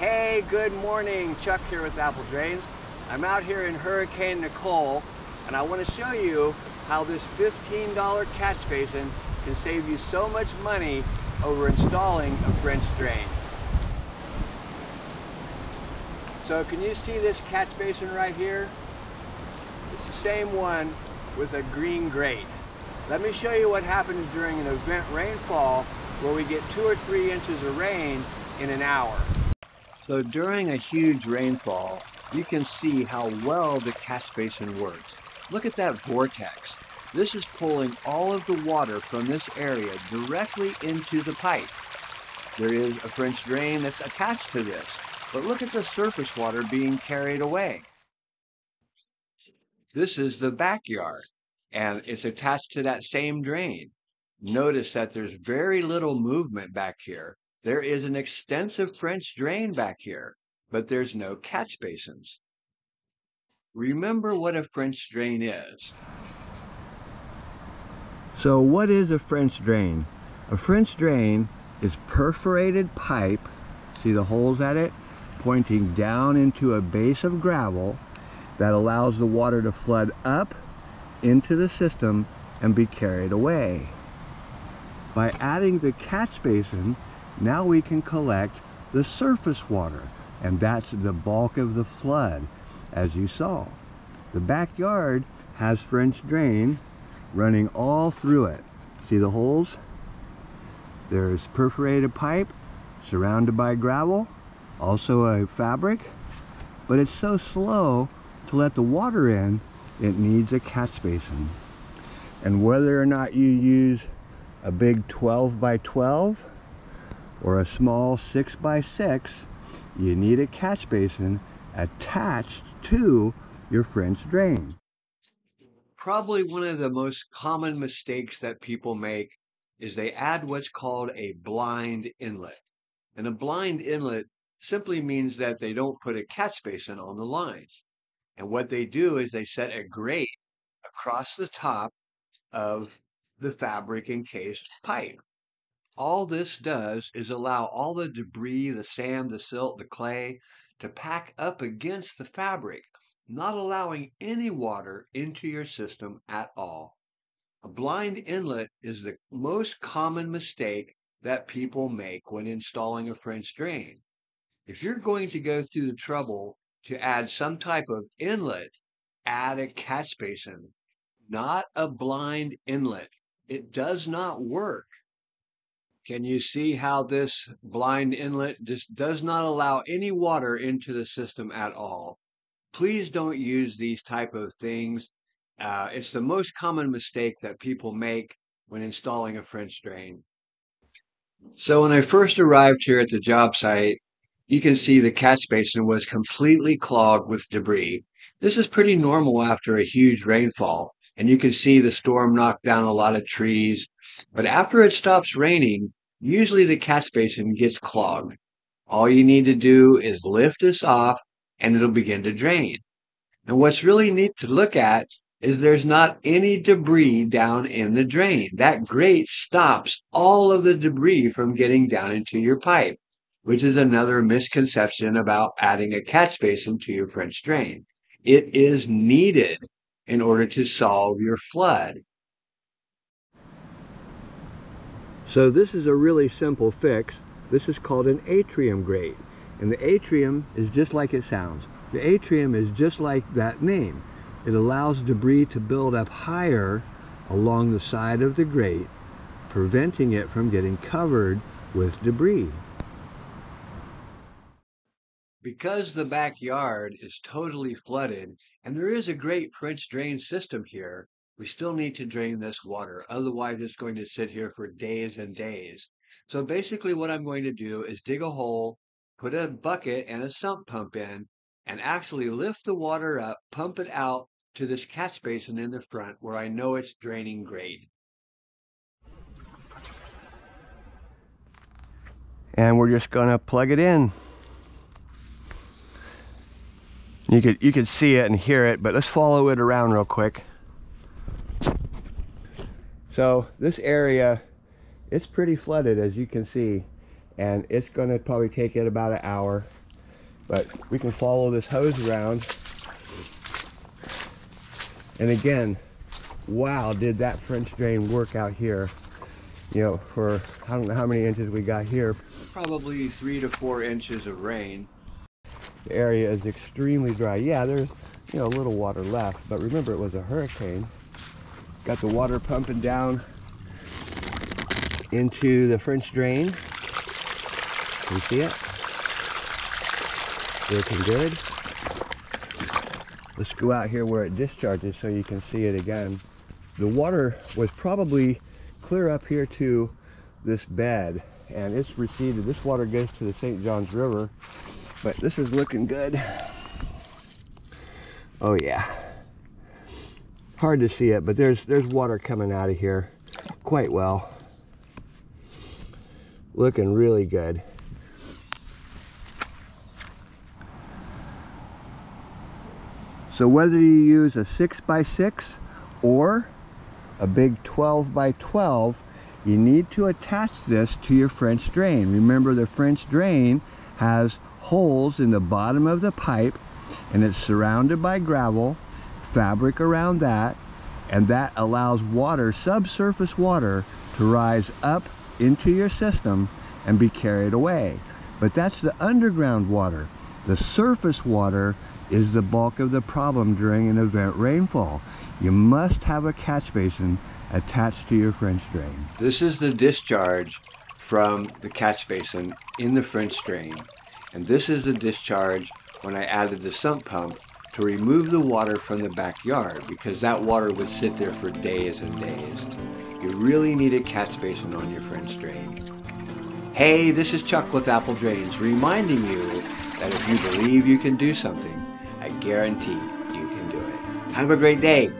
Hey, good morning. Chuck here with Apple Drains. I'm out here in Hurricane Nicole and I want to show you how this $15 catch basin can save you so much money over installing a French drain. So can you see this catch basin right here? It's the same one with a green grate. Let me show you what happens during an event rainfall where we get two or three inches of rain in an hour. So during a huge rainfall, you can see how well the catch basin works. Look at that vortex. This is pulling all of the water from this area directly into the pipe. There is a French drain that's attached to this, but look at the surface water being carried away. This is the backyard, and it's attached to that same drain. Notice that there's very little movement back here. There is an extensive French drain back here, but there's no catch basins. Remember what a French drain is. So what is a French drain? A French drain is perforated pipe, see the holes at it, pointing down into a base of gravel that allows the water to flood up into the system and be carried away. By adding the catch basin, now we can collect the surface water, and that's the bulk of the flood, as you saw. The backyard has French drain running all through it. See the holes? There's perforated pipe surrounded by gravel, also a fabric, but it's so slow to let the water in, it needs a catch basin. And whether or not you use a big 12 by 12 or a small 6 by 6 you need a catch basin attached to your French drain. Probably one of the most common mistakes that people make is they add what's called a blind inlet. And a blind inlet simply means that they don't put a catch basin on the lines. And what they do is they set a grate across the top of the fabric encased pipe. All this does is allow all the debris, the sand, the silt, the clay to pack up against the fabric, not allowing any water into your system at all. A blind inlet is the most common mistake that people make when installing a French drain. If you're going to go through the trouble to add some type of inlet, add a catch basin, not a blind inlet. It does not work. Can you see how this blind inlet just does not allow any water into the system at all? Please don't use these type of things. Uh, it's the most common mistake that people make when installing a French drain. So when I first arrived here at the job site, you can see the catch basin was completely clogged with debris. This is pretty normal after a huge rainfall and you can see the storm knocked down a lot of trees. But after it stops raining, usually the catch basin gets clogged. All you need to do is lift this off and it'll begin to drain. And what's really neat to look at is there's not any debris down in the drain. That grate stops all of the debris from getting down into your pipe, which is another misconception about adding a catch basin to your French drain. It is needed in order to solve your flood. So this is a really simple fix. This is called an atrium grate. And the atrium is just like it sounds. The atrium is just like that name. It allows debris to build up higher along the side of the grate, preventing it from getting covered with debris. Because the backyard is totally flooded, and there is a great French drain system here, we still need to drain this water. Otherwise, it's going to sit here for days and days. So basically what I'm going to do is dig a hole, put a bucket and a sump pump in, and actually lift the water up, pump it out to this catch basin in the front where I know it's draining great. And we're just going to plug it in. You could you could see it and hear it, but let's follow it around real quick. So this area, it's pretty flooded as you can see, and it's gonna probably take it about an hour But we can follow this hose around. And again, wow, did that French drain work out here. You know, for, I don't know how many inches we got here. Probably three to four inches of rain. The area is extremely dry. Yeah, there's, you know, a little water left, but remember it was a hurricane. Got the water pumping down into the French drain. You see it? Looking good. Let's go out here where it discharges so you can see it again. The water was probably clear up here to this bed and it's receded. This water goes to the St. Johns River, but this is looking good. Oh yeah. Hard to see it, but there's there's water coming out of here quite well. Looking really good. So whether you use a 6 by 6 or a big 12 by 12, you need to attach this to your French drain. Remember the French drain has holes in the bottom of the pipe and it's surrounded by gravel, fabric around that, and that allows water, subsurface water, to rise up into your system and be carried away. But that's the underground water. The surface water is the bulk of the problem during an event rainfall. You must have a catch basin attached to your French drain. This is the discharge from the catch basin in the French drain. And this is the discharge when I added the sump pump to remove the water from the backyard because that water would sit there for days and days. You really need a catch basin on your French drain. Hey, this is Chuck with Apple Drains reminding you that if you believe you can do something, I guarantee you can do it. Have a great day.